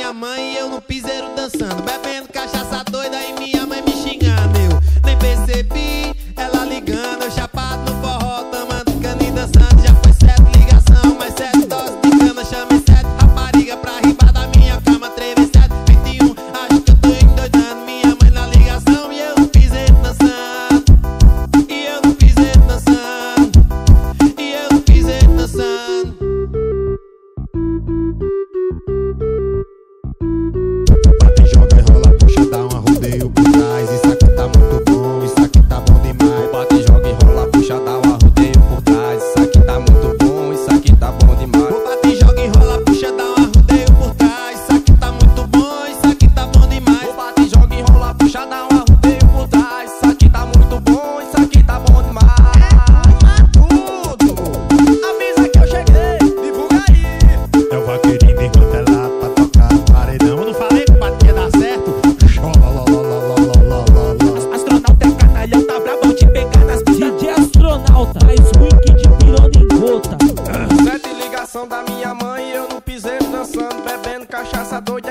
minha mãe e eu no piseiro dançando, bebendo cachaça doida e minha gota. Sete ligação da minha mãe, eu no piseiro dançando, bebendo cachaça doida.